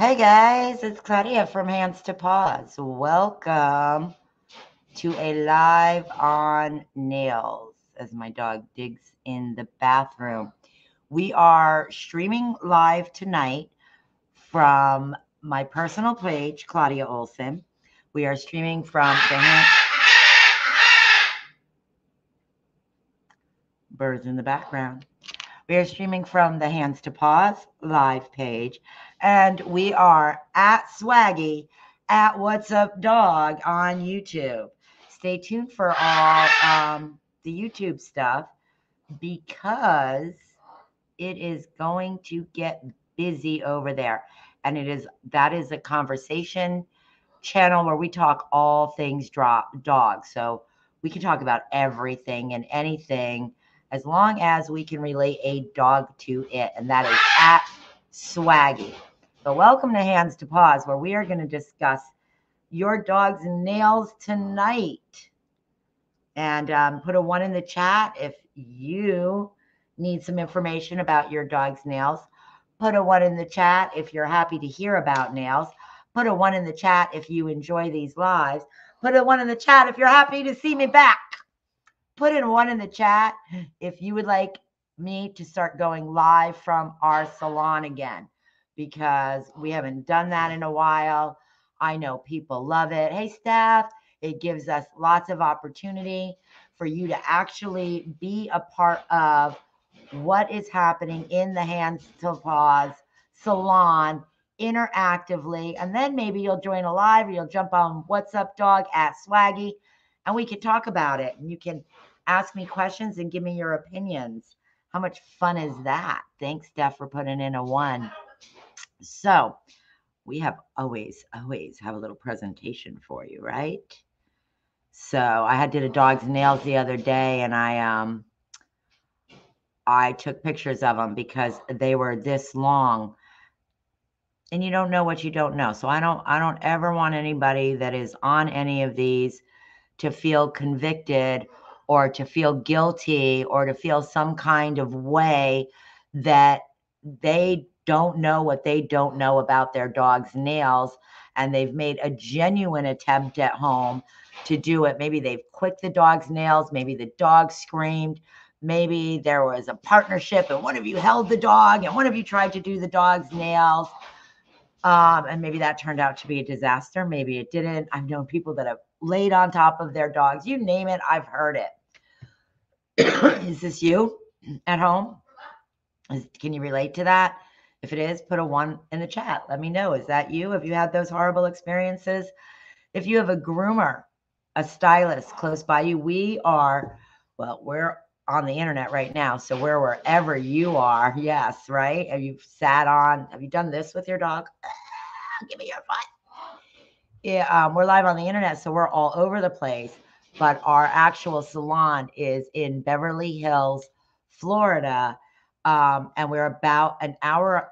Hey guys, it's Claudia from Hands to Paws. Welcome to a live on nails as my dog digs in the bathroom. We are streaming live tonight from my personal page, Claudia Olson. We are streaming from the hand- birds in the background. We are streaming from the Hands to Paws live page, and we are at Swaggy at What's Up Dog on YouTube. Stay tuned for all um, the YouTube stuff because it is going to get busy over there, and it is that is a conversation channel where we talk all things drop dog. So we can talk about everything and anything as long as we can relate a dog to it, and that is at Swaggy. So, welcome to Hands to Paws, where we are going to discuss your dog's nails tonight. And um, put a one in the chat if you need some information about your dog's nails. Put a one in the chat if you're happy to hear about nails. Put a one in the chat if you enjoy these lives. Put a one in the chat if you're happy to see me back put in one in the chat if you would like me to start going live from our salon again because we haven't done that in a while. I know people love it. Hey, Steph, it gives us lots of opportunity for you to actually be a part of what is happening in the Hands to Paws salon interactively. And then maybe you'll join a live or you'll jump on What's Up Dog at Swaggy and we can talk about it. And you can ask me questions and give me your opinions. How much fun is that? Thanks, Steph, for putting in a one. So we have always, always have a little presentation for you, right? So I had did a dog's nails the other day and I um I took pictures of them because they were this long. And you don't know what you don't know. So I don't I don't ever want anybody that is on any of these to feel convicted or to feel guilty or to feel some kind of way that they don't know what they don't know about their dog's nails and they've made a genuine attempt at home to do it. Maybe they've clicked the dog's nails, maybe the dog screamed, maybe there was a partnership and one of you held the dog and one of you tried to do the dog's nails. Um, and maybe that turned out to be a disaster. Maybe it didn't. I've known people that have laid on top of their dogs. You name it, I've heard it. is this you at home? Is, can you relate to that? If it is, put a one in the chat. Let me know. Is that you? Have you had those horrible experiences? If you have a groomer, a stylist close by you, we are, well, we're on the internet right now. So we're wherever you are. Yes, right? Have you sat on, have you done this with your dog? Give me your foot. Yeah, um, we're live on the internet, so we're all over the place but our actual salon is in Beverly Hills, Florida. Um, and we're about an hour.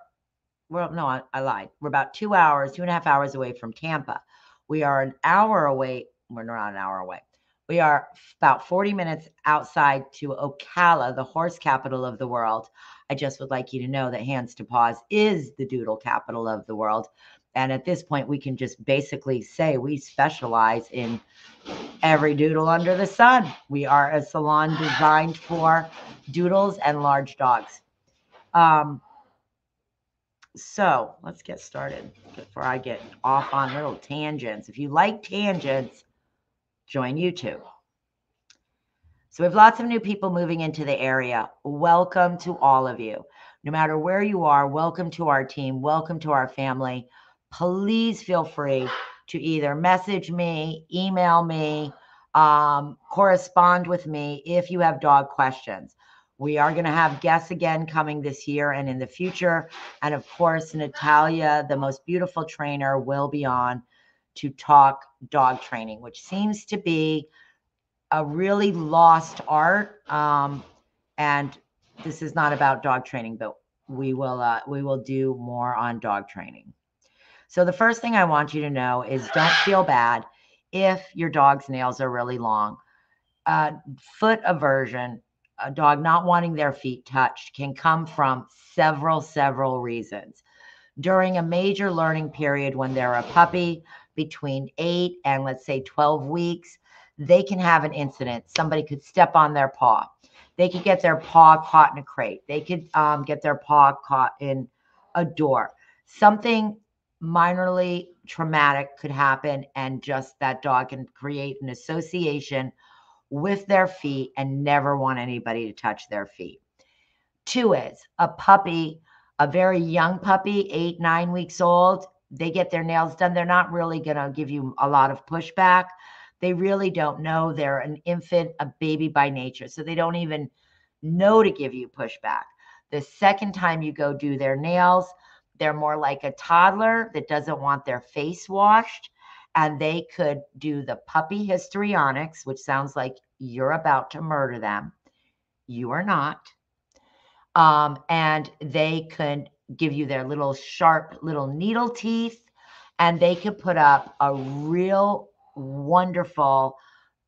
Well, no, I, I lied. We're about two hours, two and a half hours away from Tampa. We are an hour away. We're not an hour away. We are about 40 minutes outside to Ocala, the horse capital of the world. I just would like you to know that Hands to Paws is the doodle capital of the world. And at this point, we can just basically say we specialize in every doodle under the sun. We are a salon designed for doodles and large dogs. Um, so let's get started before I get off on little tangents. If you like tangents, join YouTube. So we have lots of new people moving into the area. Welcome to all of you. No matter where you are, welcome to our team. Welcome to our family please feel free to either message me, email me, um, correspond with me if you have dog questions. We are going to have guests again coming this year and in the future. And of course, Natalia, the most beautiful trainer, will be on to talk dog training, which seems to be a really lost art. Um, and this is not about dog training, but we will uh, we will do more on dog training. So the first thing I want you to know is don't feel bad if your dog's nails are really long. Uh, foot aversion, a dog not wanting their feet touched, can come from several, several reasons. during a major learning period when they're a puppy between eight and let's say 12 weeks, they can have an incident. Somebody could step on their paw. They could get their paw caught in a crate. They could um, get their paw caught in a door. Something minorly traumatic could happen, and just that dog can create an association with their feet and never want anybody to touch their feet. Two is a puppy, a very young puppy, eight, nine weeks old. They get their nails done. They're not really going to give you a lot of pushback. They really don't know. They're an infant, a baby by nature. So they don't even know to give you pushback. The second time you go do their nails, they're more like a toddler that doesn't want their face washed. And they could do the puppy histrionics, which sounds like you're about to murder them. You are not. Um, and they could give you their little sharp little needle teeth, and they could put up a real wonderful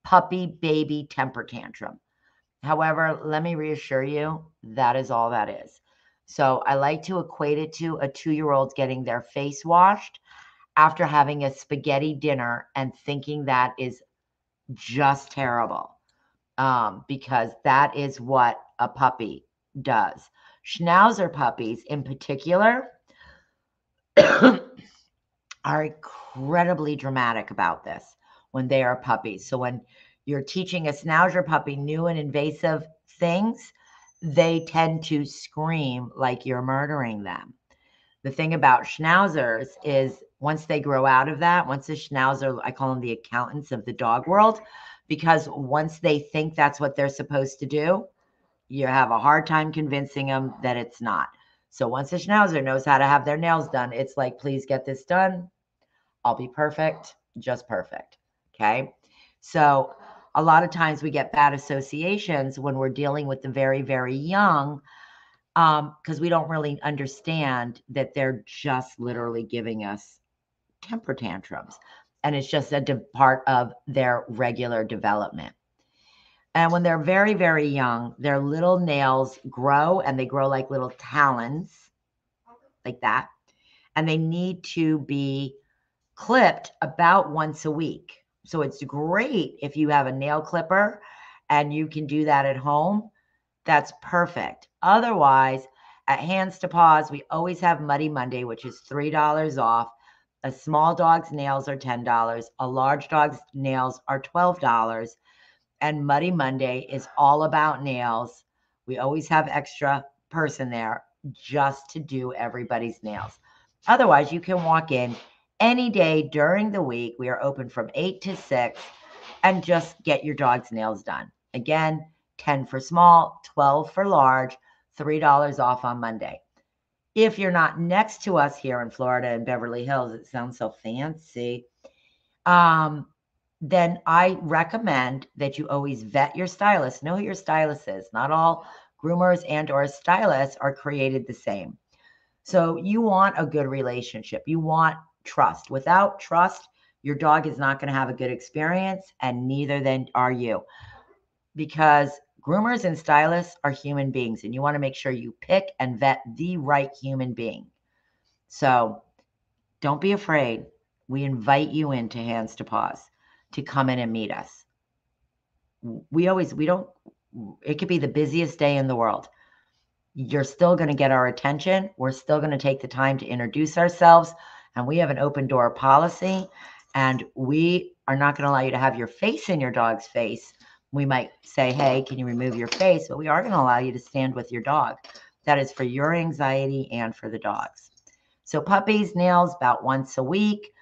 puppy baby temper tantrum. However, let me reassure you, that is all that is. So I like to equate it to a two year old getting their face washed after having a spaghetti dinner and thinking that is just terrible um, because that is what a puppy does. Schnauzer puppies, in particular, are incredibly dramatic about this when they are puppies. So when you're teaching a Schnauzer puppy new and invasive things, they tend to scream like you're murdering them. The thing about schnauzers is once they grow out of that, once a schnauzer, I call them the accountants of the dog world, because once they think that's what they're supposed to do, you have a hard time convincing them that it's not. So once a schnauzer knows how to have their nails done, it's like, please get this done. I'll be perfect, just perfect. Okay. So a lot of times we get bad associations when we're dealing with the very, very young because um, we don't really understand that they're just literally giving us temper tantrums. And it's just a de- part of their regular development. And when they're very, very young, their little nails grow and they grow like little talons, like that. And they need to be clipped about once a week. So it's great if you have a nail clipper and you can do that at home. That's perfect. Otherwise, at Hands to Paws, we always have Muddy Monday, which is $3 off. A small dog's nails are $10. A large dog's nails are $12. And Muddy Monday is all about nails. We always have extra person there just to do everybody's nails. Otherwise, you can walk in any day during the week. We are open from 8 to 6 and just get your dog's nails done. Again, 10 for small, 12 for large, $3 off on Monday. If you're not next to us here in Florida and Beverly Hills, it sounds so fancy. Um, then I recommend that you always vet your stylist. Know who your stylist is. Not all groomers and or stylists are created the same. So you want a good relationship. You want trust. Without trust, your dog is not going to have a good experience, and neither then are you. Because groomers and stylists are human beings, and you want to make sure you pick and vet the right human being. So don't be afraid. We invite you into Hands to Paws to come in and meet us. We always, we don't, it could be the busiest day in the world. You're still going to get our attention. We're still going to take the time to introduce ourselves and we have an open door policy and we are not going to allow you to have your face in your dog's face. We might say hey can you remove your face? But we are going to allow you to stand with your dog. That is for your anxiety and for the dogs. So puppies nails about once a week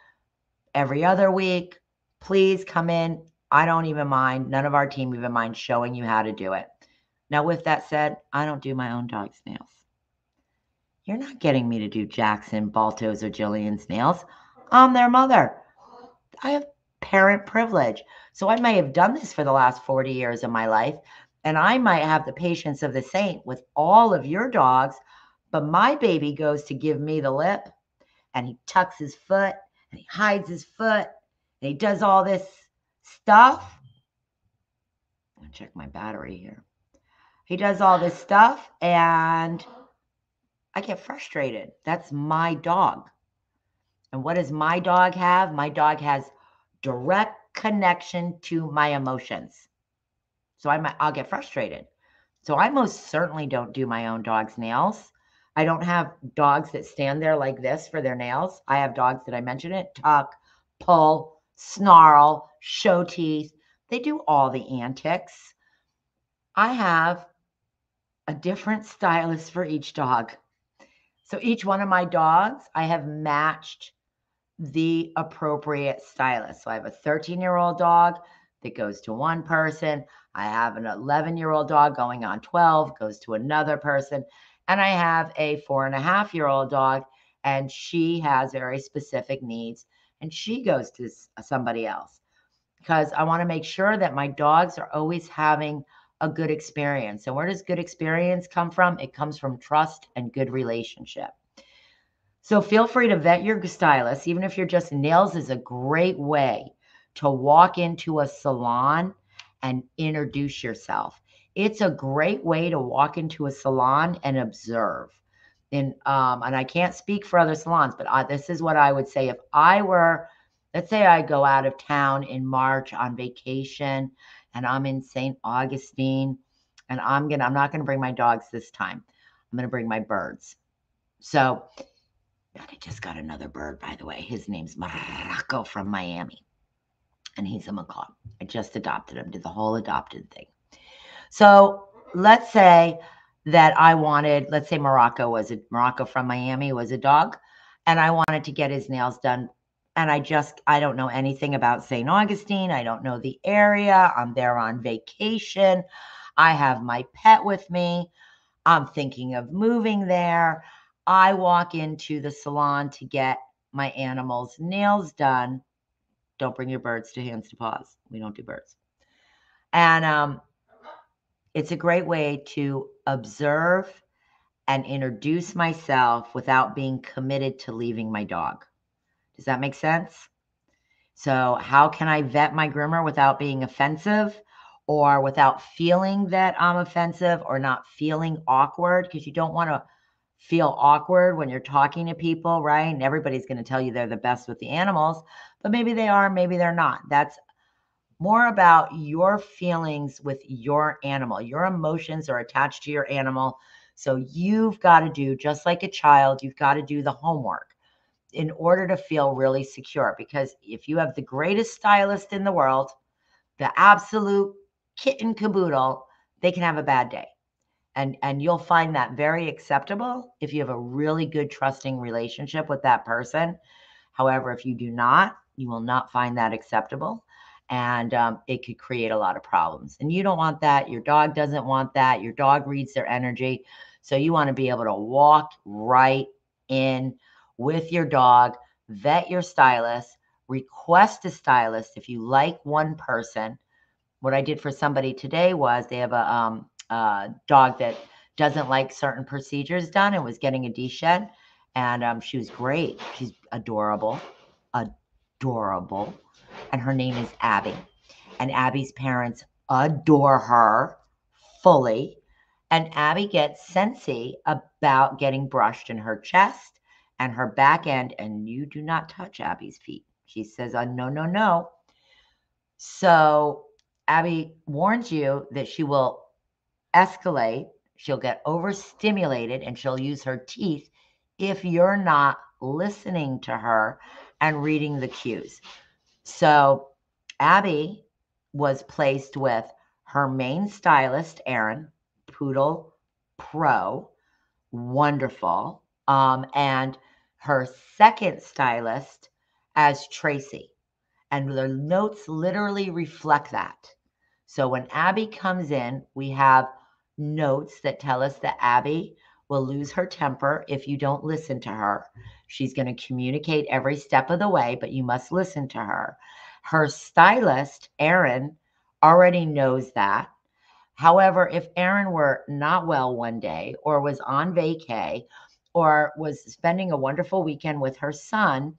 every other week please come in. I don't even mind. None of our team even mind showing you how to do it. Now with that said i don't do my own dog's nails you're not getting me to do Jackson, Balto's, or Jillian's nails. I'm their mother. I have parent privilege. So I may have done this for the last 40 years of my life, and I might have the patience of the saint with all of your dogs, but my baby goes to give me the lip and he tucks his foot and he hides his foot and he does all this stuff. I'm check my battery here. He does all this stuff and I get frustrated. That's my dog. And what does my dog have? My dog has direct connection to my emotions. So I might, I'll get frustrated. So I most certainly don't do my own dog's nails. I don't have dogs that stand there like this for their nails. I have dogs that I mentioned it tuck, pull, snarl, show teeth. They do all the antics. I have a different stylist for each dog. So each one of my dogs, I have matched the appropriate stylist. So I have a 13 year old dog that goes to one person. I have an 11 year old dog going on 12, goes to another person. And I have a four and a half year old dog, and she has very specific needs, and she goes to somebody else because I want to make sure that my dogs are always having a good experience. And where does good experience come from? It comes from trust and good relationship. So feel free to vet your stylist, even if you're just nails is a great way to walk into a salon and introduce yourself. It's a great way to walk into a salon and observe. And um, and I can't speak for other salons, but I, this is what I would say if I were, let's say I go out of town in March on vacation, and I'm in St. Augustine, and I'm gonna I'm not gonna bring my dogs this time. I'm gonna bring my birds. So I just got another bird, by the way. His name's Morocco from Miami. And he's a macaw. I just adopted him, did the whole adopted thing. So let's say that I wanted, let's say Morocco was a Morocco from Miami was a dog, and I wanted to get his nails done. And I just, I don't know anything about St. Augustine. I don't know the area. I'm there on vacation. I have my pet with me. I'm thinking of moving there. I walk into the salon to get my animals' nails done. Don't bring your birds to hands to paws. We don't do birds. And um, it's a great way to observe and introduce myself without being committed to leaving my dog. Does that make sense? So, how can I vet my groomer without being offensive or without feeling that I'm offensive or not feeling awkward? Because you don't want to feel awkward when you're talking to people, right? And everybody's going to tell you they're the best with the animals, but maybe they are, maybe they're not. That's more about your feelings with your animal. Your emotions are attached to your animal. So you've got to do, just like a child, you've got to do the homework in order to feel really secure. Because if you have the greatest stylist in the world, the absolute kitten caboodle, they can have a bad day. And and you'll find that very acceptable if you have a really good trusting relationship with that person. However if you do not you will not find that acceptable. And um, it could create a lot of problems. And you don't want that. Your dog doesn't want that. Your dog reads their energy. So you want to be able to walk right in with your dog vet your stylist request a stylist if you like one person what i did for somebody today was they have a um, uh, dog that doesn't like certain procedures done and was getting a D-shed. And um, she was great. She's adorable, adorable. And her name is Abby. And Abby's parents adore her fully. And Abby gets sensy about getting brushed in her chest and her back end. And you do not touch Abby's feet. She says, oh, no, no, no. So Abby warns you that she will escalate, she'll get overstimulated and she'll use her teeth if you're not listening to her and reading the cues. So Abby was placed with her main stylist, Erin, Poodle Pro, wonderful, um, and her second stylist as Tracy. And the notes literally reflect that. So when Abby comes in, we have notes that tell us that Abby will lose her temper if you don't listen to her. She's going to communicate every step of the way, but you must listen to her. Her stylist, Erin, already knows that. However, if Erin were not well one day or was on vacay or was spending a wonderful weekend with her son,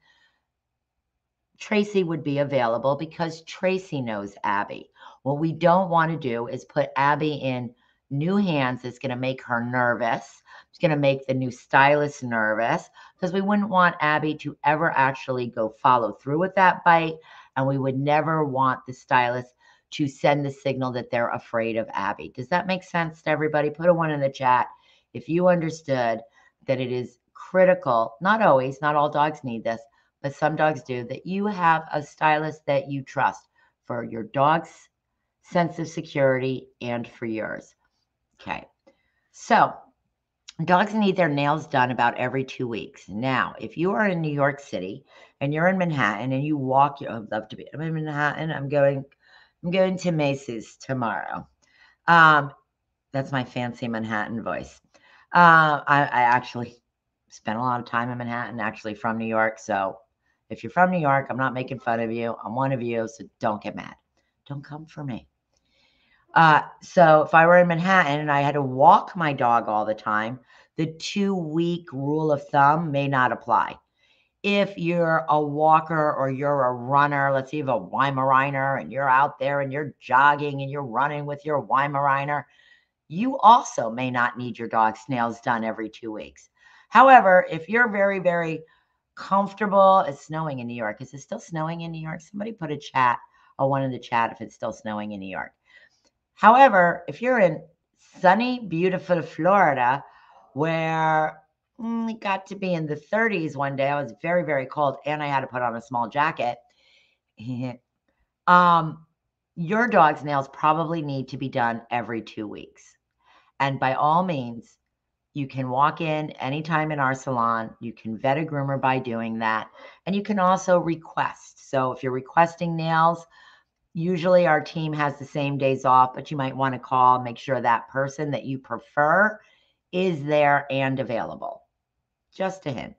Tracy would be available because Tracy knows Abby. What we don't want to do is put Abby in new hands is going to make her nervous. It's going to make the new stylist nervous because we wouldn't want Abby to ever actually go follow through with that bite. And we would never want the stylist to send the signal that they're afraid of Abby. Does that make sense to everybody? Put a one in the chat if you understood that it is critical, not always, not all dogs need this, but some dogs do, that you have a stylist that you trust for your dog's sense of security and for yours. Okay. So, dogs need their nails done about every two weeks. Now, if you are in New York City and you're in Manhattan and you walk, I'd love to be. I'm in Manhattan. I'm going. I'm going to Macy's tomorrow. Um, that's my fancy Manhattan voice. Uh, I, I actually spent a lot of time in Manhattan, actually from New York. So if you're from New York, I'm not making fun of you. I'm one of you, so don't get mad. Don't come for me. Uh, so if I were in Manhattan and I had to walk my dog all the time, the two week rule of thumb may not apply. If you're a walker or you're a runner, let's say you have a Weimaraner and you're out there and you're jogging and you're running with your Weimaraner, you also may not need your dog's nails done every two weeks. However, if you're very, very comfortable, it's snowing in New York. Is it still snowing in New York? Somebody put a chat, a one in the chat if it's still snowing in New York. However, if you're in sunny, beautiful Florida, where mm, it got to be in the 30s one day, I was very, very cold and I had to put on a small jacket. um, your dog's nails probably need to be done every two weeks. And by all means, you can walk in anytime in our salon. You can vet a groomer by doing that. And you can also request. So if you're requesting nails, Usually our team has the same days off, but you might want to call, make sure that person that you prefer is there and available. Just a hint.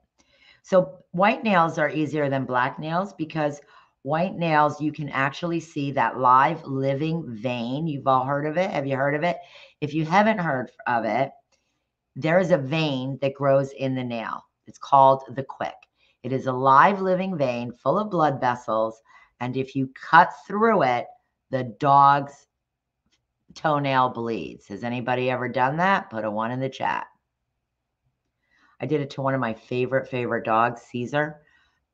So white nails are easier than black nails because white nails, you can actually see that live living vein. You've all heard of it. Have you heard of it? If you haven't heard of it, there is a vein that grows in the nail. It's called the quick. It is a live living vein full of blood vessels and if you cut through it, the dog's toenail bleeds. Has anybody ever done that? Put a one in the chat. I did it to one of my favorite, favorite dogs, Caesar.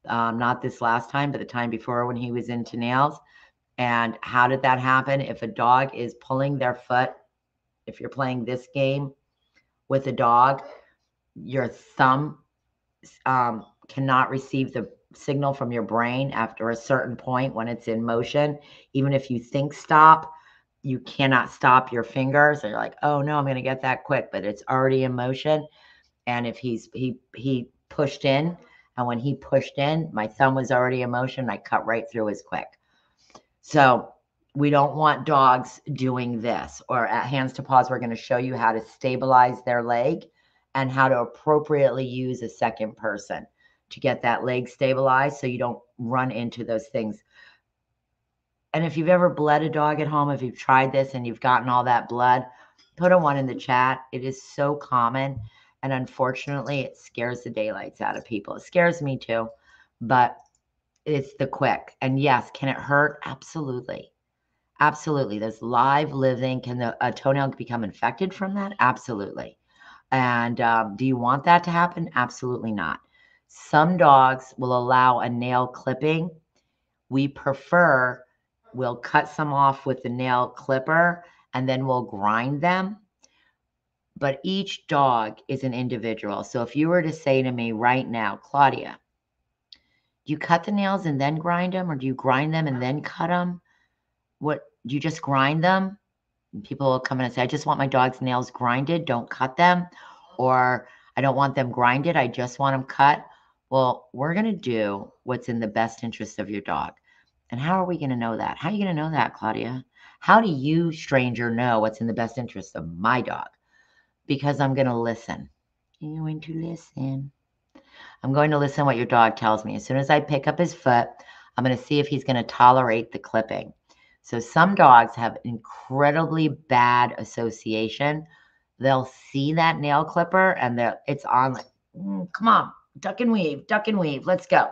Um, not this last time, but the time before when he was into nails. And how did that happen? If a dog is pulling their foot, if you're playing this game with a dog, your thumb um, cannot receive the signal from your brain after a certain point when it's in motion. Even if you think stop, you cannot stop your fingers. You're like, oh no, I'm going to get that quick, but it's already in motion. And if he's he he pushed in, and when he pushed in, my thumb was already in motion. I cut right through his quick. So we don't want dogs doing this. Or at Hands to Paws, we're going to show you how to stabilize their leg and how to appropriately use a second person to get that leg stabilized so you don't run into those things. And if you've ever bled a dog at home, if you've tried this and you've gotten all that blood, put a one in the chat. It is so common. And unfortunately, it scares the daylights out of people. It scares me too, but it's the quick. And yes, can it hurt? Absolutely. Absolutely. There's live living. Can the a toenail become infected from that? Absolutely. And um, do you want that to happen? Absolutely not. Some dogs will allow a nail clipping. We prefer we'll cut some off with the nail clipper and then we'll grind them. But each dog is an individual. So if you were to say to me right now, Claudia, do you cut the nails and then grind them, or do you grind them and then cut them? What do you just grind them? And people will come in and say, I just want my dog's nails grinded, don't cut them. Or I don't want them grinded, I just want them cut. Well, we're going to do what's in the best interest of your dog. And how are we going to know that? How are you going to know that, Claudia? How do you, stranger, know what's in the best interest of my dog? Because I'm going to listen. You're going to listen. I'm going to listen what your dog tells me. As soon as I pick up his foot, I'm going to see if he's going to tolerate the clipping. So some dogs have incredibly bad association. They'll see that nail clipper and it's on like, mm, come on, duck and weave, duck and weave. Let's go.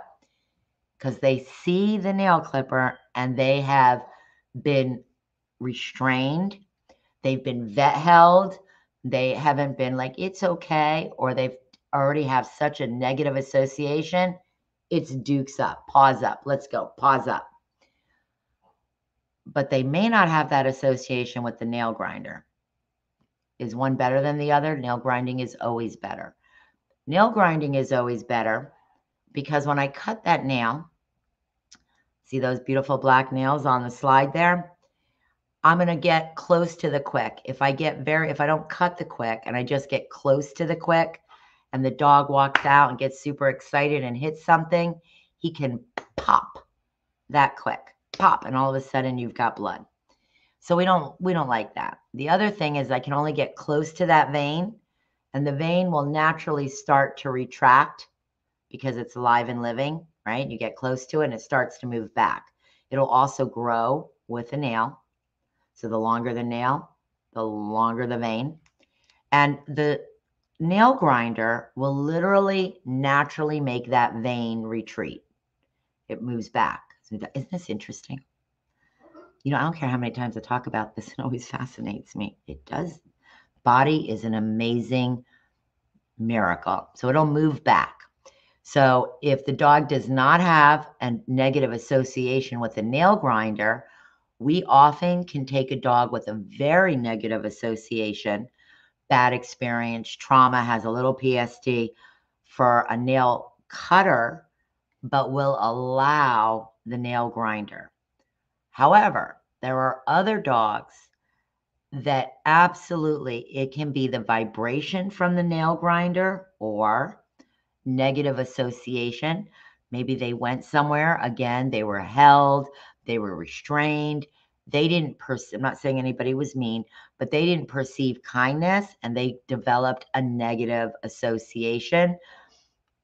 Because they see the nail clipper and they have been restrained. they've been vet held, they haven't been like, it's okay, or they've already have such a negative association, it's dukes up, paws up, let's go, paws up. But they may not have that association with the nail grinder. Is one better than the other? Nail grinding is always better. Nail grinding is always better because when I cut that nail, see those beautiful black nails on the slide there? I'm going to get close to the quick. If I get very, if I don't cut the quick and I just get close to the quick and the dog walks out and gets super excited and hits something, he can pop that quick, pop, and all of a sudden you've got blood. So we don't, we don't like that. The other thing is I can only get close to that vein and the vein will naturally start to retract because it's alive and living, right? You get close to it and it starts to move back. It'll also grow with a nail so the longer the nail, the longer the vein. And the nail grinder will literally naturally make that vein retreat. It moves back. Isn't this interesting? You know, I don't care how many times I talk about this, it always fascinates me. It does. Body is an amazing miracle. So it'll move back. So if the dog does not have a negative association with the nail grinder, we often can take a dog with a very negative association, bad experience, trauma, has a little PST for a nail cutter, but will allow the nail grinder. However, there are other dogs that absolutely it can be the vibration from the nail grinder or negative association. Maybe they went somewhere, again, they were held, they were restrained. They didn't perceive, I'm not saying anybody was mean, but they didn't perceive kindness and they developed a negative association.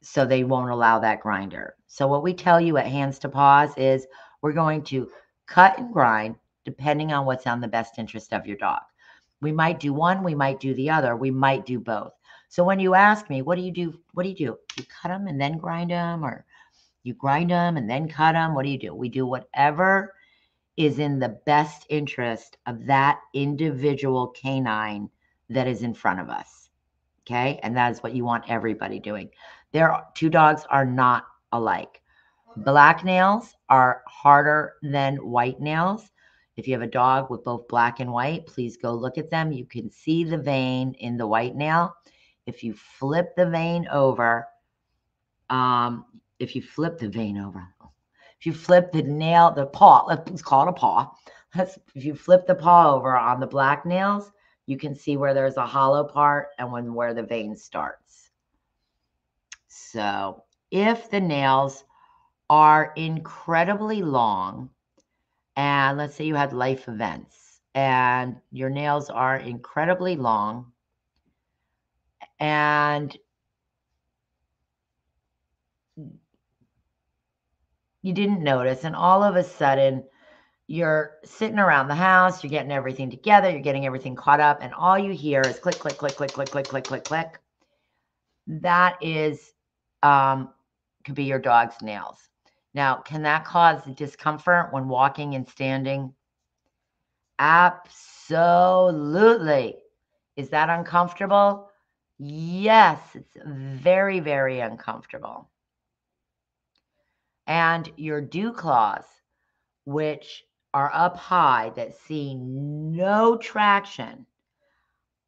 So they won't allow that grinder. So, what we tell you at Hands to Paws is we're going to cut and grind depending on what's on the best interest of your dog. We might do one, we might do the other, we might do both. So when you ask me, what do you do? What do you do? You cut them and then grind them, or you grind them and then cut them. What do you do? We do whatever is in the best interest of that individual canine that is in front of us. Okay. And that is what you want everybody doing. There, are, two dogs are not alike. Black nails are harder than white nails. If you have a dog with both black and white, please go look at them. You can see the vein in the white nail. If you flip the vein over, um, if you flip the vein over, if you flip the nail, the paw, let's call it a paw. if you flip the paw over on the black nails, you can see where there's a hollow part and when where the vein starts. So if the nails are incredibly long, and let's say you had life events and your nails are incredibly long and you didn't notice. And all of a sudden, you're sitting around the house, you're getting everything together, you're getting everything caught up, and all you hear is click, click, click, click, click, click, click, click, click. That is, um, could be your dog's nails. Now, can that cause discomfort when walking and standing? Absolutely. Is that uncomfortable? Yes, it's very, very uncomfortable and your dew claws, which are up high that see no traction.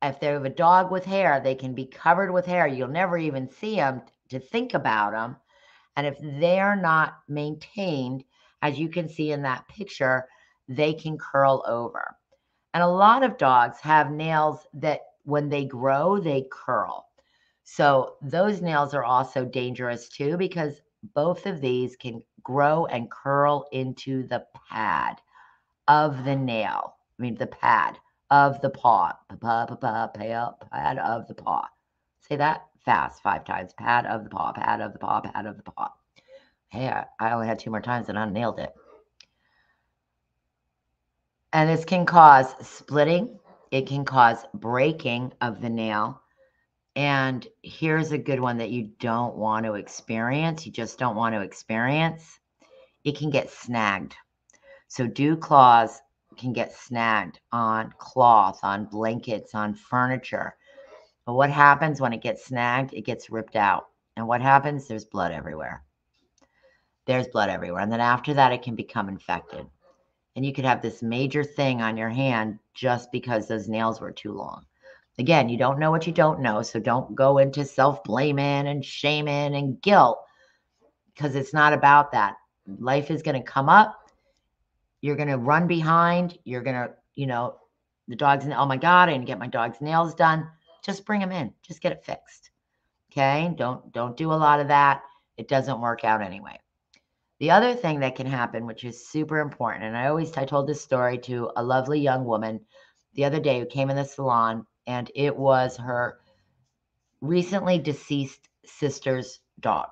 If they have a dog with hair, they can be covered with hair. You'll never even see them to think about them. And if they're not maintained, as you can see in that picture, they can curl over. And a lot of dogs have nails that when they grow, they curl. So those nails are also dangerous too because both of these can grow and curl into the pad of the nail. I mean, the pad of the paw. Pad of the paw. Say that fast five times. Pad of the paw, pad of the paw, pad of the paw. Hey, I only had two more times and I nailed it. And this can cause splitting. It can cause breaking of the nail. And here's a good one that you don't want to experience. You just don't want to experience. It can get snagged. So dew claws can get snagged on cloth, on blankets, on furniture. But what happens when it gets snagged? It gets ripped out. And what happens? There's blood everywhere. There's blood everywhere. And then after that, it can become infected. And you could have this major thing on your hand just because those nails were too long. Again, you don't know what you don't know. So don't go into self blaming and shaming and guilt because it's not about that. Life is going to come up. You're going to run behind. You're going to, you know, the dog's, oh my God, I didn't get my dog's nails done. Just bring them in. Just get it fixed. Okay. Don't, don't do a lot of that. It doesn't work out anyway. The other thing that can happen, which is super important, and I always I told this story to a lovely young woman the other day who came in the salon, and it was her recently deceased sister's dog.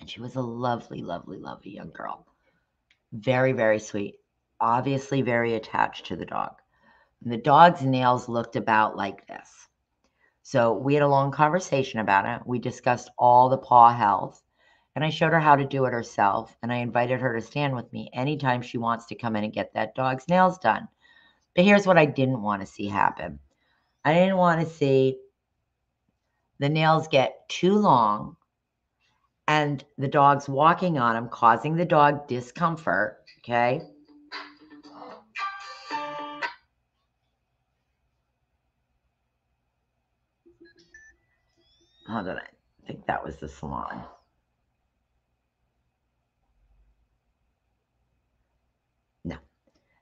And she was a lovely, lovely, lovely young girl. Very, very sweet. Obviously, very attached to the dog. And the dog's nails looked about like this. So we had a long conversation about it. We discussed all the paw health and I showed her how to do it herself. And I invited her to stand with me anytime she wants to come in and get that dog's nails done. But here's what I didn't want to see happen I didn't want to see the nails get too long and the dog's walking on them, causing the dog discomfort. Okay. Hold on. I think that was the salon. No.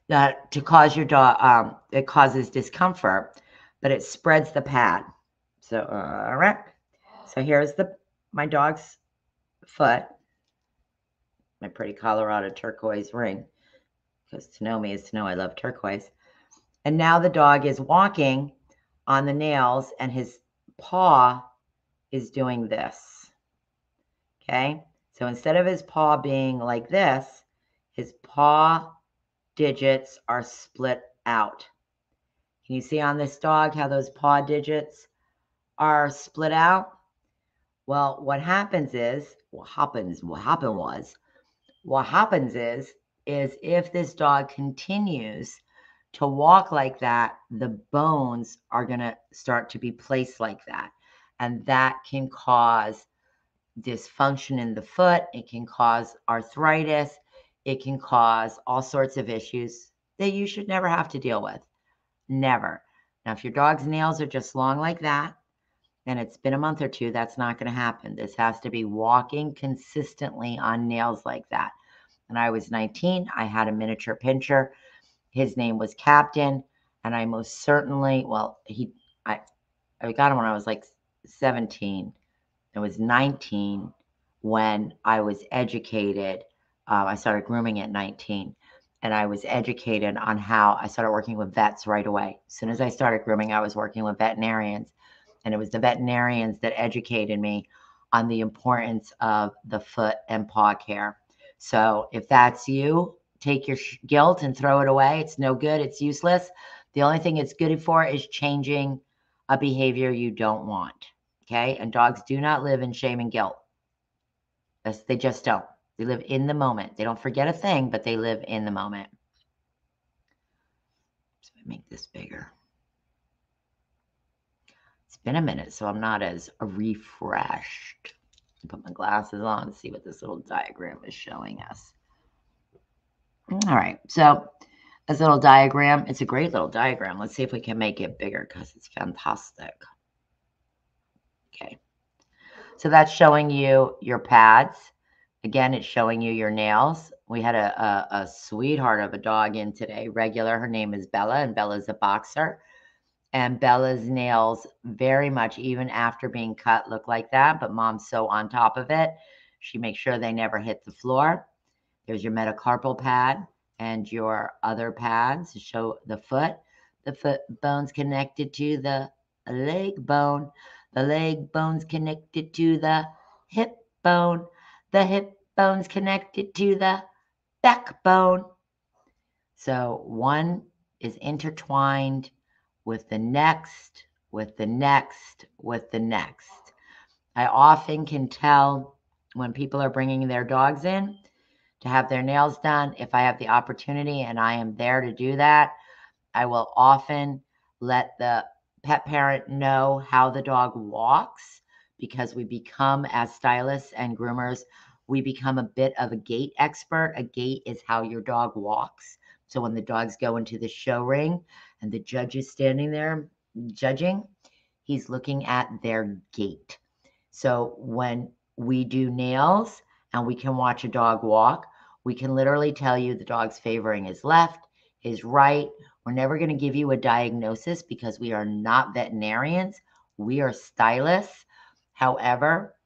that to cause your dog, um, it causes discomfort, but it spreads the pad. So, uh, all right. So here's the my dog's foot, my pretty Colorado turquoise ring, because to know me is to know I love turquoise. And now the dog is walking on the nails, and his paw is doing this. Okay. So instead of his paw being like this, his paw digits are split out. Can you see on this dog how those paw digits are split out? Well, what happens is, what happens, what happened was, what happens is, is if this dog continues to walk like that, the bones are going to start to be placed like that. And that can cause dysfunction in the foot. It can cause arthritis. It can cause all sorts of issues that you should never have to deal with. Never. Now, if your dog's nails are just long like that, and it's been a month or two, that's not going to happen. This has to be walking consistently on nails like that. And I was 19. I had a miniature pinscher. His name was Captain. And I most certainly, well, he, I, I got him when I was like 17. I was 19 when I was educated um, I started grooming at 19 and I was educated on how I started working with vets right away. As soon as I started grooming, I was working with veterinarians. And it was the veterinarians that educated me on the importance of the foot and paw care. So if that's you, take your guilt and throw it away. It's no good, it's useless. The only thing it's good for is changing a behavior you don't want. Okay. And dogs do not live in shame and guilt. They just don't. They live in the moment. They don't forget a thing, but they live in the moment. So I make this bigger. It's been a minute, so I'm not as refreshed. Put my glasses on to see what this little diagram is showing us. All right, so this little diagram, it's a great little diagram. Let's see if we can make it bigger because it's fantastic. Okay, so that's showing you your pads Again, it's showing you your nails. We had a, a, a sweetheart of a dog in today, regular. Her name is Bella, and Bella's a boxer. And Bella's nails, very much, even after being cut, look like that. But mom's so on top of it. She makes sure they never hit the floor. There's your metacarpal pad and your other pads to show the foot. The foot bone's connected to the leg bone. The leg bone's connected to the hip bone. The hip bone's connected to the backbone. So one is intertwined with the next, with the next, with the next. I often can tell when people are bringing their dogs in to have their nails done. If I have the opportunity and I am there to do that, I will often let the pet parent know how the dog walks because we become, as stylists and groomers, we become a bit of a gait expert. A gait is how your dog walks. So when the dogs go into the show ring and the judge is standing there judging, he's looking at their gait. So when we do nails and we can watch a dog walk, we can literally tell you the dog's favoring his left, his right. We're never going to give you a diagnosis because we are not veterinarians. We are stylists. However,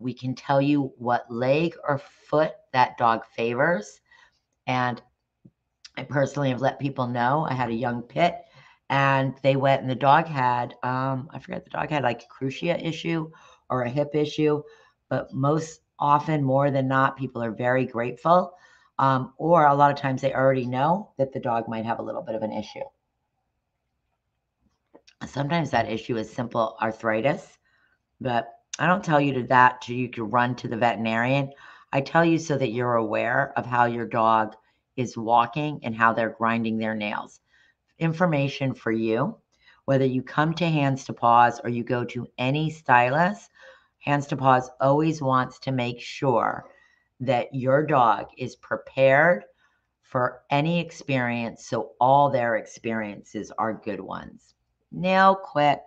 we can tell you what leg or foot that dog favors. And I personally have let people know I had a young pit and they went and the dog had, um, I forget the dog had like a cruciate issue or a hip issue, but most often, more than not, people are very grateful. Um, or a lot of times they already know that the dog might have a little bit of an issue. Sometimes that issue is simple arthritis, but I don't tell you to that to you to run to the veterinarian. I tell you so that you're aware of how your dog is walking and how they're grinding their nails. Information for you, whether you come to Hands to Paws or you go to any stylist, Hands to Paws always wants to make sure that your dog is prepared for any experience so all their experiences are good ones. Nail quick.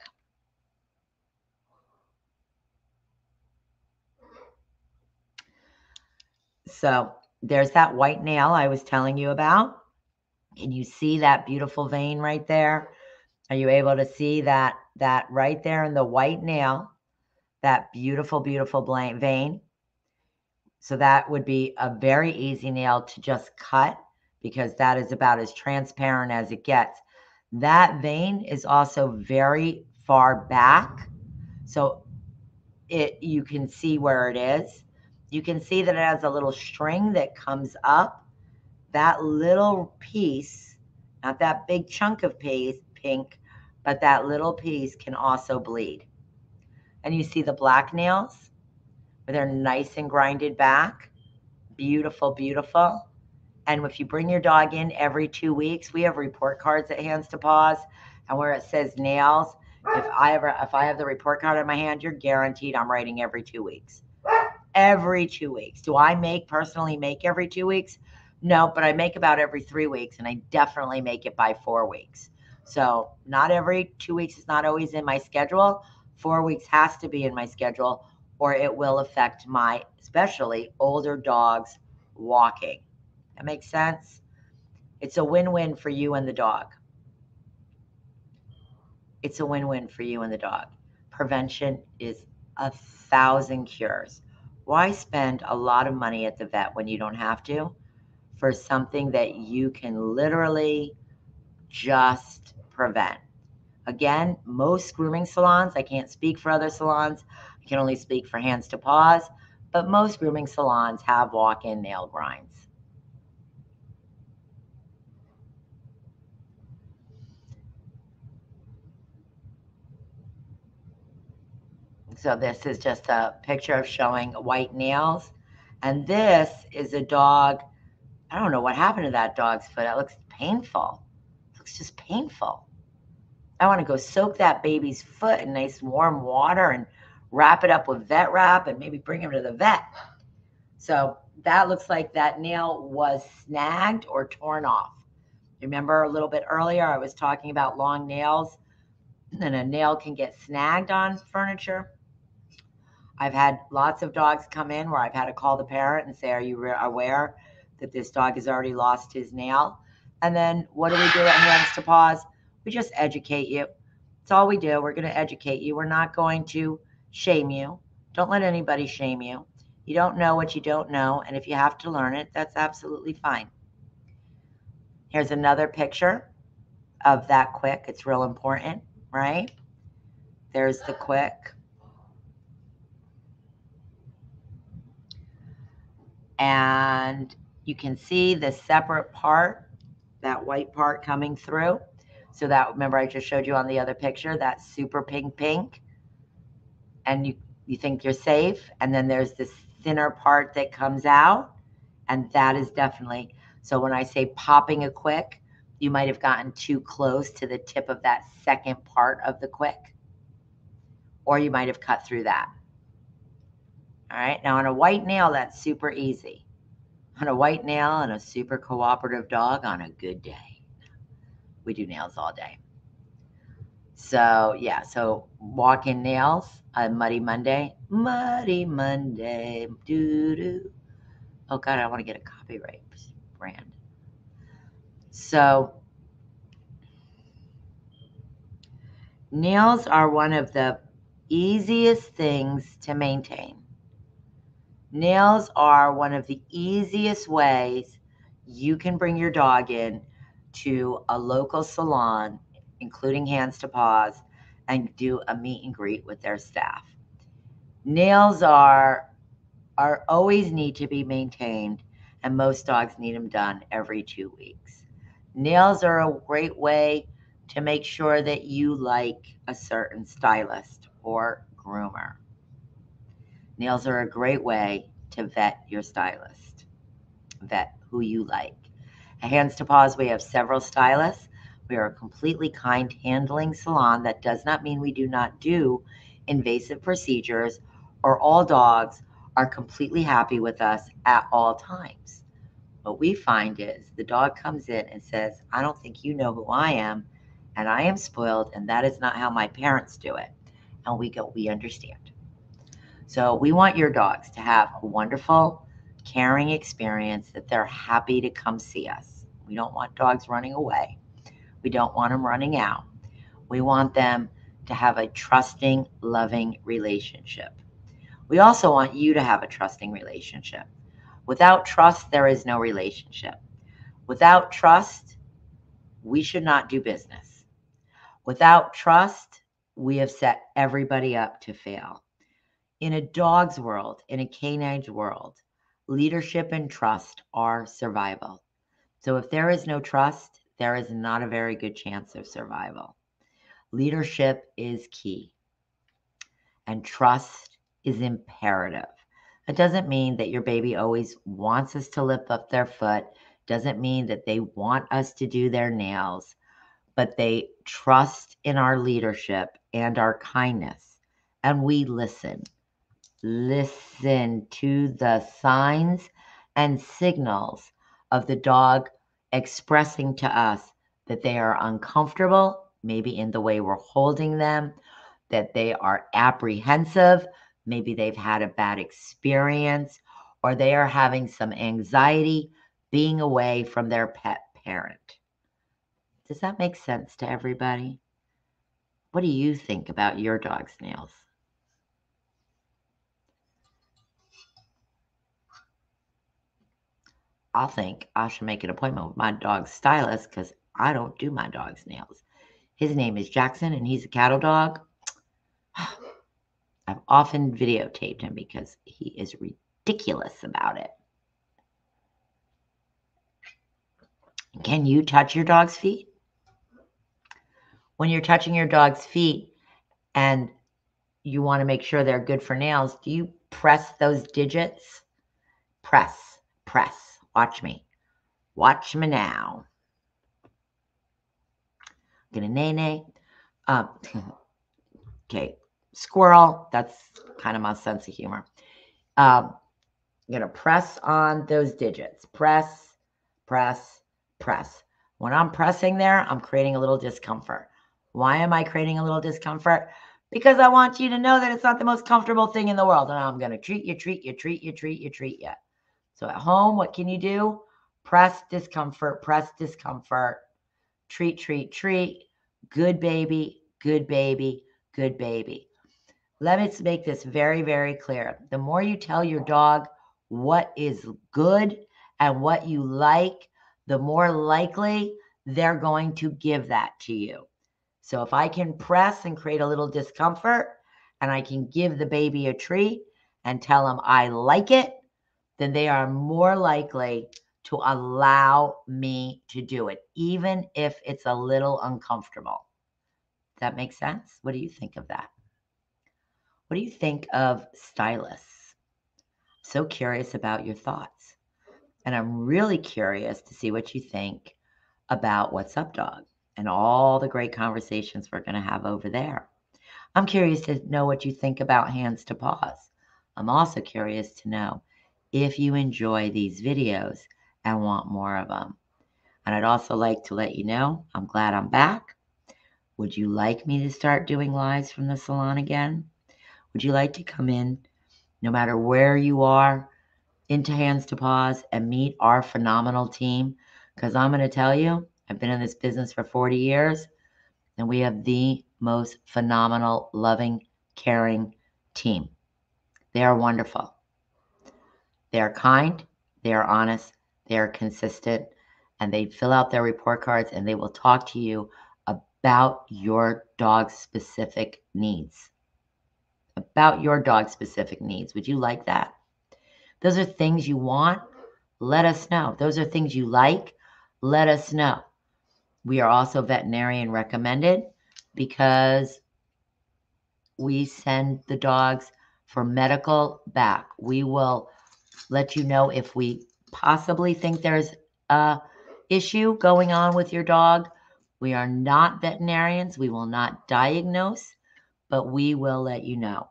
So there's that white nail I was telling you about. Can you see that beautiful vein right there? Are you able to see that that right there in the white nail? That beautiful, beautiful vein. So that would be a very easy nail to just cut because that is about as transparent as it gets. That vein is also very far back. So it you can see where it is. You can see that it has a little string that comes up. That little piece, not that big chunk of pink, but that little piece can also bleed. And you see the black nails where they're nice and grinded back. Beautiful, beautiful. And if you bring your dog in every two weeks, we have report cards at Hands to Paws, and where it says nails, if I ever if I have the report card in my hand, you're guaranteed I'm writing every two weeks every two weeks. Do I make personally make every two weeks? No, but I make about every three weeks, and I definitely make it by four weeks. So not every two weeks is not always in my schedule. Four weeks has to be in my schedule, or it will affect my, especially older dogs walking. That makes sense. It's a win-win for you and the dog. It's a win-win for you and the dog. Prevention is a thousand cures why spend a lot of money at the vet when you don't have to for something that you can literally just prevent? Again, most grooming salons, I can't speak for other salons, I can only speak for hands to paws, but most grooming salons have walk in nail grinds. So this is just a picture of showing white nails. And this is a dog. I don't know what happened to that dog's foot. It looks painful. It looks just painful. I want to go soak that baby's foot in nice warm water and wrap it up with vet wrap and maybe bring him to the vet. So that looks like that nail was snagged or torn off. Remember a little bit earlier, I was talking about long nails and a nail can get snagged on furniture. I've had lots of dogs come in where I've had to call the parent and say, Are you aware that this dog has already lost his nail? And then what do we do at Hands to Paws? We just educate you. That's all we do. We're going to educate you. We're not going to shame you. Don't let anybody shame you. You don't know what you don't know. And if you have to learn it, that's absolutely fine. Here's another picture of that quick. It's real important, right? There's the quick. And you can see the separate part, that white part coming through. So that, remember I just showed you on the other picture, that super pink pink. And you, you think you're safe. And then there's this thinner part that comes out And that is definitely so when I say popping a quick, you might have gotten too close to the tip of that second part of the quick, or you might have cut through that. All right, now on a white nail, that's super easy. On a white nail and a super cooperative dog on a good day. We do nails all day. So, yeah, so walk in nails on Muddy Monday. Muddy Monday. Doo doo. Oh, God, I want to get a copyright brand. So, nails are one of the easiest things to maintain. Nails are one of the easiest ways you can bring your dog in to a local salon, including hands to paws, and do a meet and greet with their staff. Nails are are always need to be maintained and most dogs need them done every two weeks. Nails are a great way to make sure that you like a certain stylist or groomer. Nails are a great way to vet your stylist, vet who you like. At Hands to Paws, we have several stylists. We are a completely kind handling salon. That does not mean we do not do invasive procedures or all dogs are completely happy with us at all times. What we find is the dog comes in and says, I don't think you know who I am, and I am spoiled, and that is not how my parents do it. And we go, we understand. So we want your dogs to have a wonderful, caring experience that they're happy to come see us. We don't want dogs running away. We don't want them running out. We want them to have a trusting, loving relationship. We also want you to have a trusting relationship. Without trust, there is no relationship. Without trust, we should not do business. Without trust, we have set everybody up to fail. In a dog's world, in a canine's world, leadership and trust are survival. So if there is no trust, there is not a very good chance of survival. Leadership is key, and trust is imperative. It doesn't mean that your baby always wants us to lift up their foot, doesn't mean that they want us to do their nails, but they trust in our leadership and our kindness. And we listen. Listen to the signs and signals of the dog expressing to us that they are uncomfortable, maybe in the way we're holding them, that they are apprehensive, Maybe they've had a bad experience or they are having some anxiety being away from their pet parent. Does that make sense to everybody? What do you think about your dog's nails? I think I should make an appointment with my dog's stylist because I don't do my dog's nails. His name is Jackson and he's a cattle dog. I've often videotaped him because he is ridiculous about it. Can you touch your dog's feet? When you're touching your dog's feet and you want to make sure they're good for nails, do you press those digits? Press, press. Watch me. Watch me now. Gonna nay nay. Um, okay, squirrel. That's kind of my sense of humor. Um, you're going to press on those digits. Press, press, press. When I'm pressing there, I'm creating a little discomfort. Why am I creating a little discomfort? Because I want you to know that it's not the most comfortable thing in the world. And I'm going to treat you, treat you, treat you, treat you, treat you. So at home, what can you do? Press discomfort, press discomfort, treat, treat, treat. Good baby, good baby, good baby. Let me make this very, very clear. The more you tell your dog what is good and what you like, the more likely they're going to give that to you. So if I can press and create a little discomfort and I can give the baby a treat and tell them I like it, then they are more likely to allow me to do it, even if it's a little uncomfortable. That makes sense? What do you think of that? What do you think of stylists? So curious about your thoughts. And I'm really curious to see what you think about What's Up Dog and all the great conversations we're going to have over there. I'm curious to know what you think about Hands to Paws. I'm also curious to know if you enjoy these videos and want more of them. And I'd also like to let you know I'm glad I'm back. Would you like me to start doing lives from the salon again? Would you like to come in, no matter where you are, into Hands to Paws and meet our phenomenal team? Because I'm going to tell you, I've been in this business for 40 years, and we have the most phenomenal, loving, caring team. They are wonderful. They are kind, they are honest, they are consistent, and they fill out their report cards and they will talk to you about your dog's specific needs. About your dog's specific needs. Would you like that? Those are things you want. Let us know. Those are things you like. Let us know. We are also veterinarian recommended because we send the dogs for medical back. We will let you know if we possibly think there's a issue going on with your dog. We are not veterinarians. We will not diagnose, but we will let you know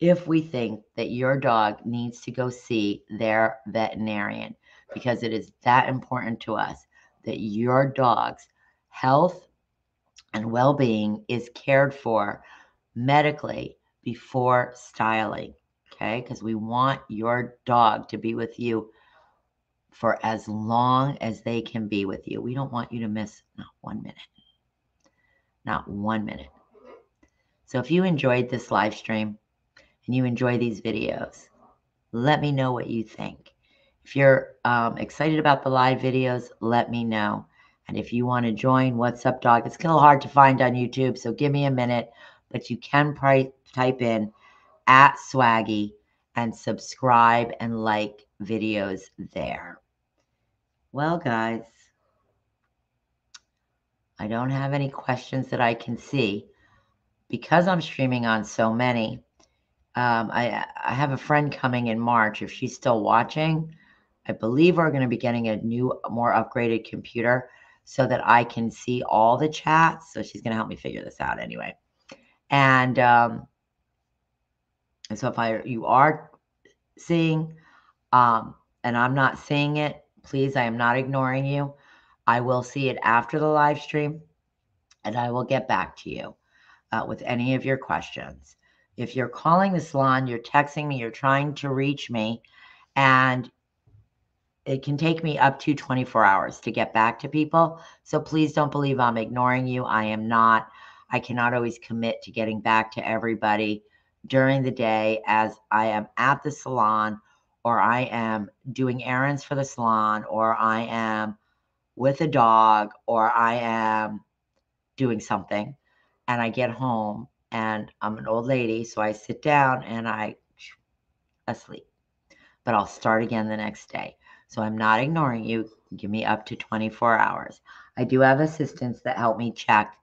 if we think that your dog needs to go see their veterinarian because it is that important to us that your dog's health and well being is cared for medically before styling. Okay. Because we want your dog to be with you for as long as they can be with you. We don't want you to miss not one minute. Not one minute. So if you enjoyed this live stream and you enjoy these videos, let me know what you think. If you're um, excited about the live videos, let me know. And if you want to join What's Up Dog, it's little hard to find on YouTube, so give me a minute. But you can type in at Swaggy and subscribe and like videos there. Well, guys, I don't have any questions that I can see because I'm streaming on so many. Um, I, I have a friend coming in March. If she's still watching, I believe we're going to be getting a new, more upgraded computer so that I can see all the chats. So she's going to help me figure this out anyway. And um, and so if I you are seeing um, and I'm not seeing it, please, I am not ignoring you. I will see it after the live stream, and I will get back to you uh, with any of your questions. If you're calling the salon, you're texting me, you're trying to reach me, and it can take me up to 24 hours to get back to people. So please don't believe I'm ignoring you. I am not. I cannot always commit to getting back to everybody during the day as I am at the salon or I am doing errands for the salon or I am with a dog or I am doing something and I get home and I'm an old lady. So I sit down and I asleep, but I'll start again the next day. So I'm not ignoring you. Give me up to 24 hours. I do have assistants that help me check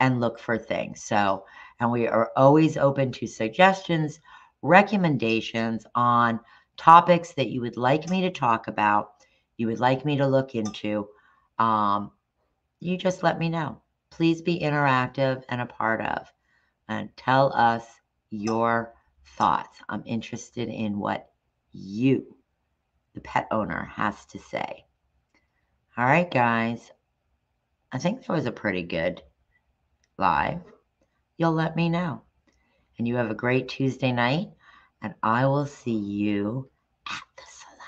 and look for things. So, and we are always open to suggestions, recommendations on topics that you would like me to talk about, you would like me to look into. Um, you just let me know. Please be interactive and a part of, and tell us your thoughts. I'm interested in what you the pet owner has to say. All right, guys. I think that was a pretty good live. You'll let me know. And you have a great Tuesday night, and I will see you at the salon.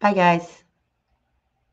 Bye, guys.